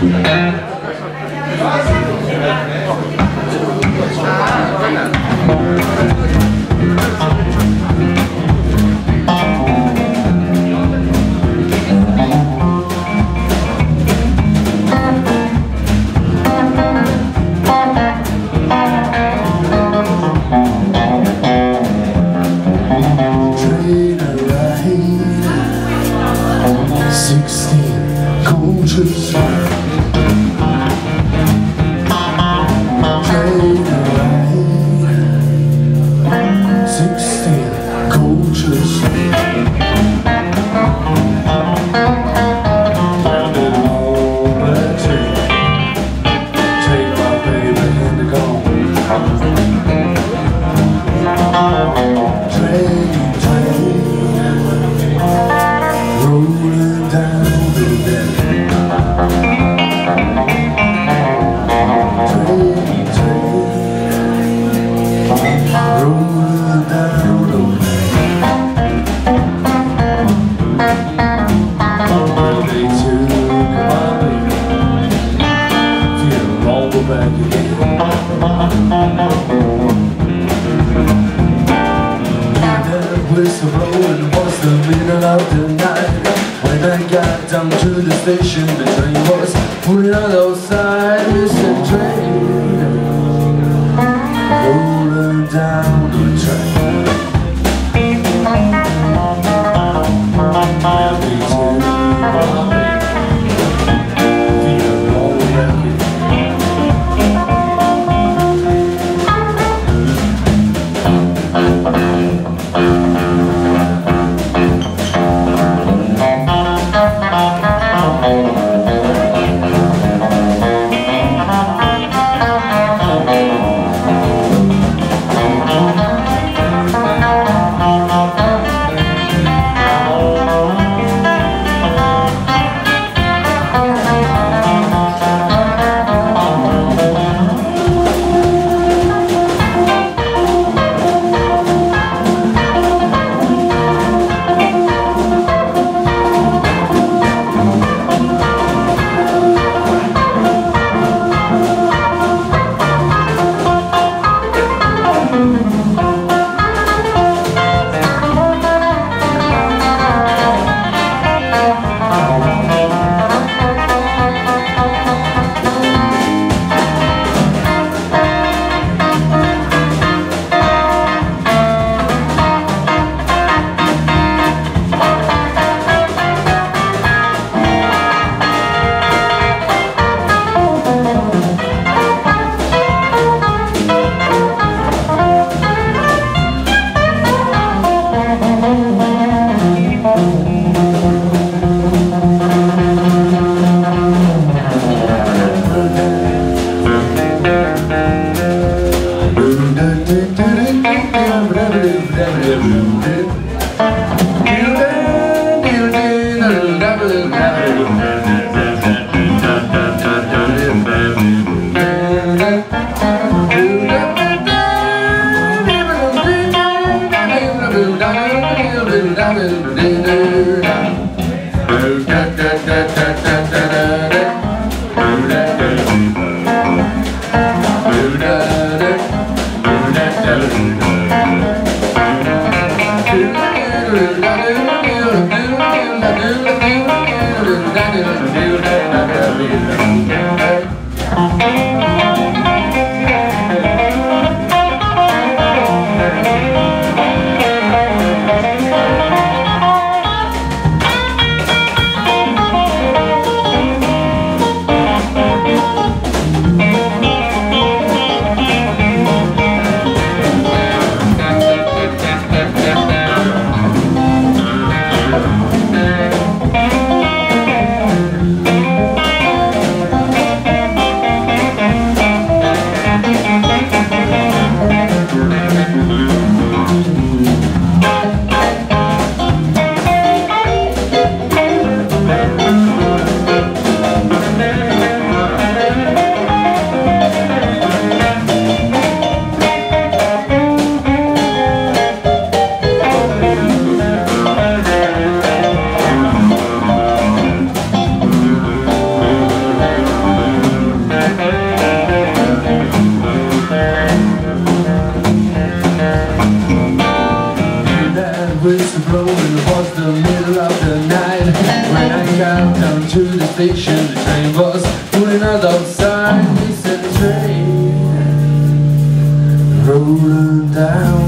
Sixteen gorgeous. Station The train was pulling out outside a train da da da do do do do do do train. Rolling down